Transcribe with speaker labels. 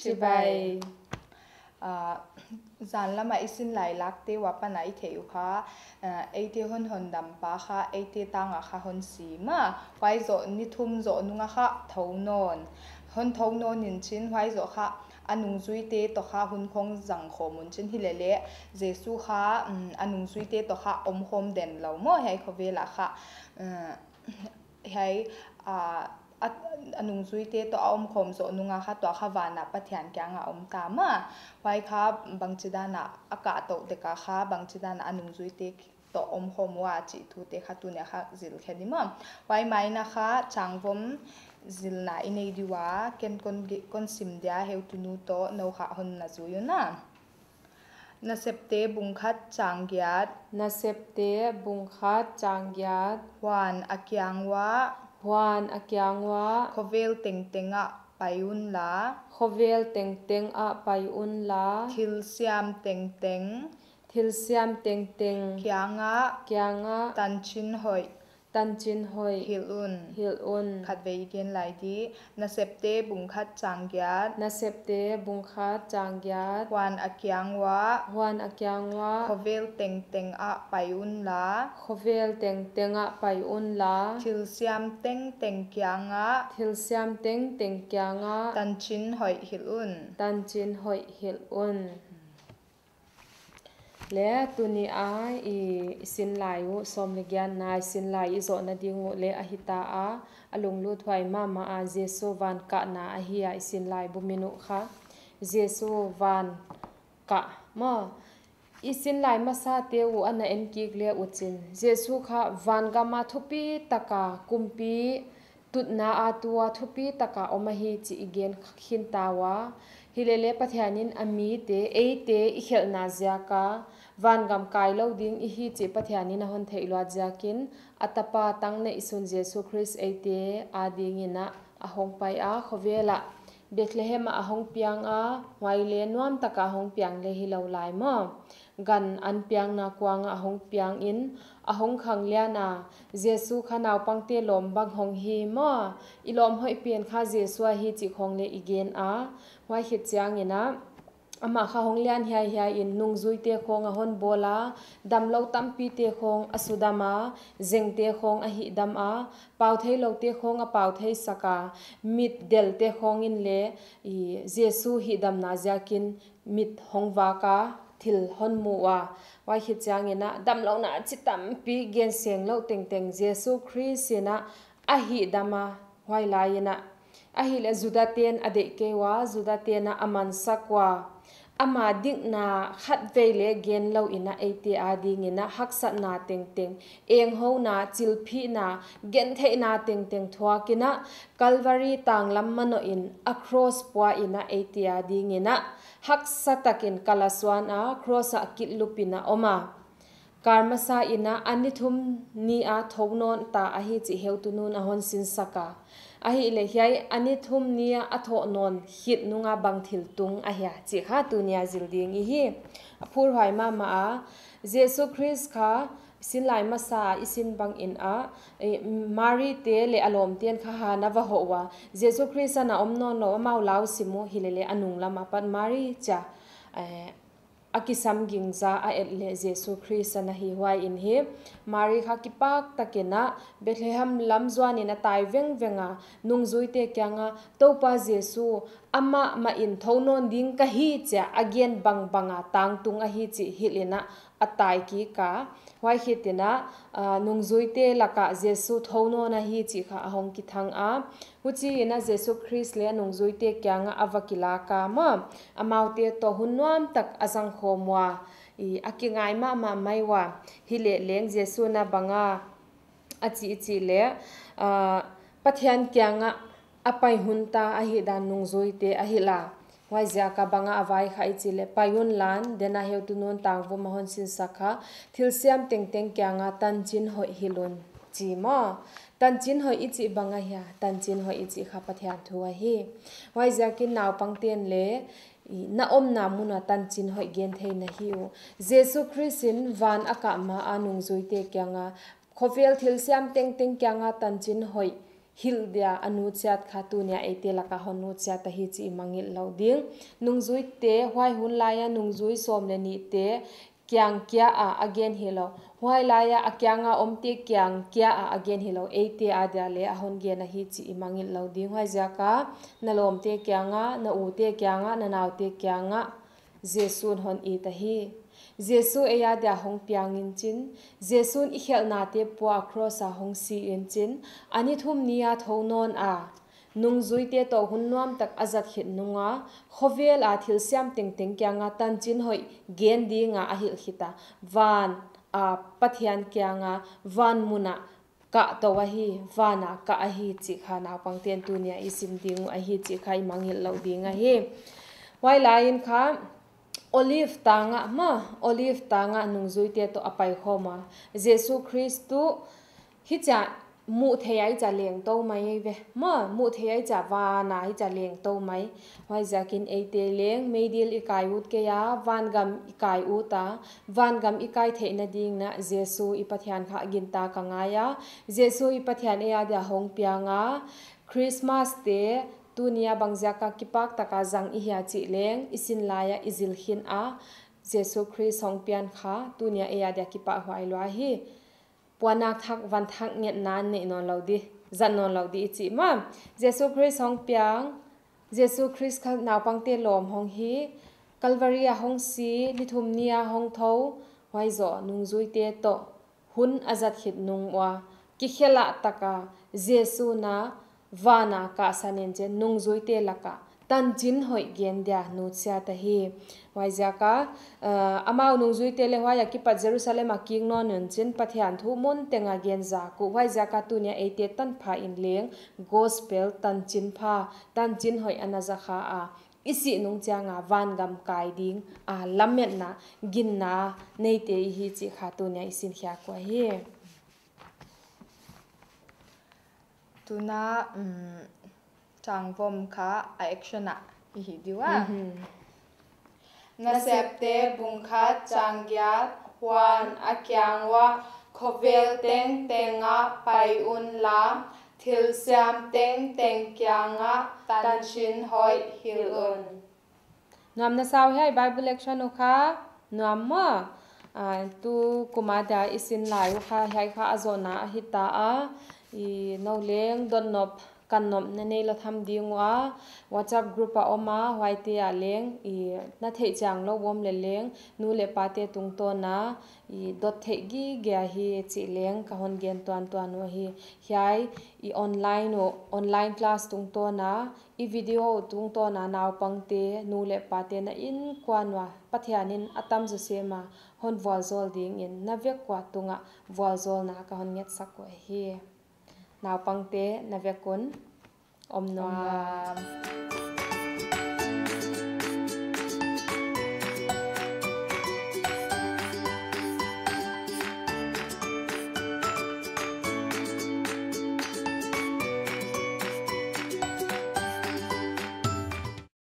Speaker 1: ชิบายจานละมาอีสินหลายลักเตว่าปนไอเทียวค่ะไอเทียคนหนดำปะค่ะไอเทียตังอะค่ะคนสีมะไว้จดนิทุมจดนุงอะค่ะเทานอนคนเทานอนนินชิ้นไว้จดค่ะอันนุงสุยเตตค่ะหุนคงสังคมมุนชิ้นที่เละเละเจสุค่ะอันนุงสุยเตตค่ะอมคมเด่นเหล่าโม่ให้เขาเวลาค่ะให้อ่า anung zui te to om khom zo nunga kha to kha wana pathian kya nga om ta ma. Wai kha bangchidana aka to de ka kha bangchidana anung zui te to om khom wa chi thu te kha tu ne kha zil khani ma. Wai mai na kha changvom zil na inei diwa ken kon kon sim dia heu tu nu to no kha hon na zu yo na. Na septe bungkhat changyat
Speaker 2: na septe bungkhat changyat
Speaker 1: wan akyangwa
Speaker 2: huan akyangwa
Speaker 1: khovel teng tenga payun la.
Speaker 2: Khovel teng teng a payun la.
Speaker 1: Thil siam teng teng
Speaker 2: thil siam teng teng
Speaker 1: kyanga
Speaker 2: kyanga
Speaker 1: tanchin hoi
Speaker 2: ตันจินหอยฮ
Speaker 1: ิลอุน
Speaker 2: ฮิลอุนข
Speaker 1: ัดเวียเนไหลดีนาเซปเตบุงคัดจางยาด
Speaker 2: นาเซปเตบุงคัดจางยาด
Speaker 1: วันอักยังวะ
Speaker 2: วันอักยังวะข
Speaker 1: เวลเต็งเต็งอะไปอุนลา
Speaker 2: ขเวลเต็งเต็งอะไปอุนลาท
Speaker 1: ิลเซียมเต็งเต็งกยังอะ
Speaker 2: ทิลเซียมเต็งเต็งกยังอะต
Speaker 1: ันจินหอยฮิลอุน
Speaker 2: ตันจินหอยฮิลอุน และตัวนี้อาอีสินลายสมลิกยานนายสินลายอิโซนาดิงและอหิตาอาอลงลูดไว้มามาอาเจโซวานกะนาอาฮียอิสินลายบุมินุค่ะเจโซวานกะมาอิสินลายมาสาเตวอันเอ็นกิกเลอุจินเจโซค่ะวานกามาทุปีตะกากุมปีตุดนาอาตัวทุปีตะกาอมหิจิอีเกนขินตาวา hilele pathianin ami te e te i khel na zia ka. Van gam kai lo ding i hi chi pathiani hon thei lo jakin atapa tangne isun jesu christ e te, a ina ahong pai a khovela bethlehem a hong piang a waile nuam taka hong piang le hi lo lai ma. Gan an piang na kwang a hong piang in, a hong khang lia na. Jesu khanau pangte lom bang hong hi ma. Ilom hoi pian kha jesu hi chi khong le igen a wai hit chiang ina. Ama kha hong lian hiai hiai in nung zui te khong a hon bola dam lo tam pi te khong asudama zeng te khong a hi dam a. Pau thei lo te khong a pau thei saka mit del te khong in le. I jesu hi dam na jakin mit hong wa ka thil hon mu wa wai hi chang ina. Dam lo na chitam pi gen seng lo teng teng jesu christ ina a hi dama wai lai ina. A hi le zuda ten ade ke wa zuda ten a aman sakwa ama ding na khat ve le gen lo ina ate a ding ina haksa na teng teng eng ho na chil phi na gen the na teng teng thwa kina calvary tang lam mano in across pwa ina ate a ding ina haksa takin kalaswan a cross a kit lupina oma karmasa ina anithum ni a thognon ta ahi hi chi heutunun a hon sin saka. Ahi le hiai anithum ni nia atho non hit nunga bang thil tung a hia chi kha tu nia zil ding i hi. Phur hoi ma ma a. Jesu christ kha sin lai ma sa isin bang in a. Eh, mari te le alom tien kha ha na wa ho wa. Jesu christ na om non no mau lau simu hilele anung lama pan mari cha. Eh, akisam gingza a etle jesu christ na hi wai in hi mari kha ki pak takena bethlehem lam zwani na tai veng venga nung zui te kyanga topa jesu ama ma in thonon ding ka hi cha again bang banga tang tung a hi chi hilena atai ki ka. Wai hitina ah, nungzui te laka jesu thono na hi chi kha ahong ki thang a. Huchi ina jesu christ le nungzui te kyang avakila ka ma. Amaute to hunwam tak azang khomwa i akingai ma ma maiwa hile leng jesu na banga. Achi chi le ah, pathian kyanga apai hunta ahi dan nungzui te ahila wai zia ka banga avai khai chile. Payun lan, dena heu tu non tang bu mahon sin sakha. Thil xem teng teng kya nga tan chin hoi hilun. Chi mà tan chin hoi ichi banga ya tan chin hoi ichi kha pathian thuwa hi. Wai khi nào naw pangten le na om na muna tan chin hoi gen thei na hiu. Jesu christin van aka ma anung zui te kya nga. Khovel thil siam teng teng kya nga tan chin hoi hil dia anu chat kha tu nya ate la ka honu chat ta hi chi mangil lo ding nung zui te hwai hun la ya nung zui som le ni te, kyang kya a again hilo. Hwai la ya akyanga om te kyang kya a again hilo. Ate a da le a hon ge na hi chi mangil lo ding hwai ja ka, na lom te kyanga, na u te kyanga, na naw te kyanga. Jesun hon i ta hi. jesu eya da hong piang in chin. Jesun i khel na te po cross a hong si in chin. Ani thum nia thonon a. Nung zui te to hun nuam tak azat khit nunga. Khovel a thil siam ting ting kya nga tan chin hoi. Gen di nga a hil khita. Van a pathian kya nga. Van muna ka to wa hi. Vana ka a hi chi khana pangten tu nia isim ding a hi chi khai mangil lo ding a hi. Wai lain kha olive tanga, ma, olive tanga nung zui te to apai khoma jesu christu hi cha mu thei cha leng to mai ve ma, mu thei cha wa na hi cha leng to mai. Wai zakin e te leng meidil ikai ut ke ya van gam ikai u ta van gam ikai the na ding na jesu ipathian kha gin ta ka nga ya jesu ipathian e ya da hong pia nga christmas te tunia bangjaka kipak taka jang i hia chi leng isin laya izil hin a, jesu christ song pian kha tunia e ya kipa hwai lo hi. Puanak thak van thak nget nan ne non lo di, zan non lo di chi ma. Jesu christ song piang, jesu christ kha naw pang te lom hong hi calvary a hong si, lithum nia hong tho hwai zo nung zui te to, hun azat khit nung wa ki khela taka jesu na vana ka sanen je nung zui te laka tan jin hoi gen dia nu sia ta hi. Wai ja ka uh, ama nung zui te le waya ki pa jerusalem a king non nun chin pathian thu mon tenga gen za ku. Wai ja ka tunya e te tan pha in leng, gospel tan chin pha, tan chin hoi anaza kha a. Isi nung cha nga van gam kai ding, a lamet na, gin na, nei te hi chi kha tunya isin khya kwa hi.
Speaker 1: ตุนาจังวมคะไอเอกชั่นอะฮิดีวะนาเซปเตบุงคะจังยาฮวนอักยังว่าขเวลเต็งเต็งอะไปอุนลาทิลเซียมเต็งเต็งกยังอะตันชินหอยฮิลอุน
Speaker 2: นามนาสาวให้ไบเบิลเลคชั่นโอคะนามมา tu kumada isin lai kha hai kha azona hita a i no leng don nop kan nop na nei la tham ding wa. Whatsapp group a oma white ya leng. I na thei chang lo wom le leng. Nu le pa te tung to na. I dot the gi ge hi chi leng. Ka hon gen tuan tuan wa hi. Hiai, i online o, online class tung to na. I video tung to na naw pang te. Nu le pa te na in kwan wa pathianin atam zu se ma. Hon wal zol ding in. Na vek kwa tunga wal zol na. Ka hon nget sakwa hi. Nào pang te, na ve 엄놈. 엄